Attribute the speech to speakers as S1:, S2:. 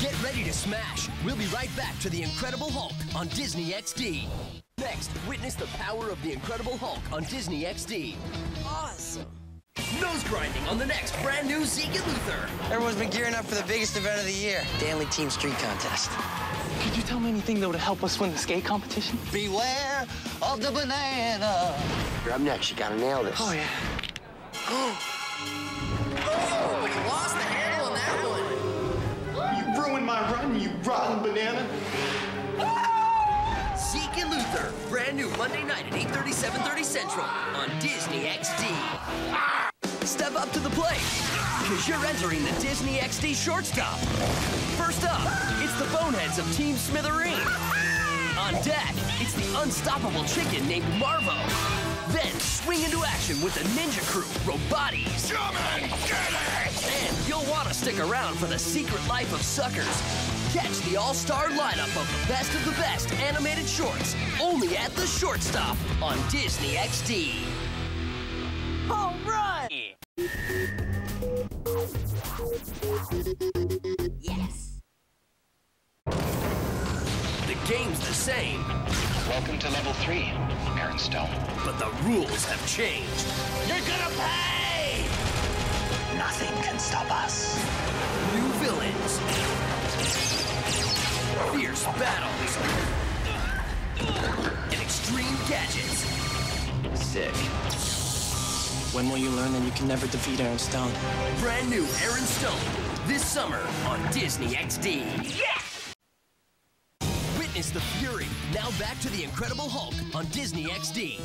S1: Get ready to smash. We'll be right back to The Incredible Hulk on Disney XD. Next, witness the power of The Incredible Hulk on Disney XD. Awesome. Nose grinding on the next brand new Zeke and Luther.
S2: Everyone's been gearing up for the biggest event of the year, Danley Team Street Contest.
S3: Could you tell me anything, though, to help us win the skate competition?
S2: Beware of the banana. You're up next. You gotta nail this.
S3: Oh, yeah.
S2: Oh.
S1: Brand new Monday night at 8:30, 7:30 Central on Disney XD. Step up to the plate, because you're entering the Disney XD shortstop. First up, it's the boneheads of Team Smithereen. On deck, it's the unstoppable chicken named Marvo. Then swing into action with the ninja crew. And you'll want to stick around for the secret life of suckers. Catch the all-star lineup of the best of the best animated shorts only at the shortstop on Disney XD. All right.
S4: Yes.
S1: The game's the same,
S5: Welcome to level three, Aaron Stone.
S1: but the rules have changed. You're gonna pay! Fierce battles. And extreme gadgets.
S3: Sick. When will you learn that you can never defeat Aaron Stone?
S1: Brand new Aaron Stone this summer on Disney XD. Yes! Witness the fury. Now back to the Incredible Hulk on Disney XD.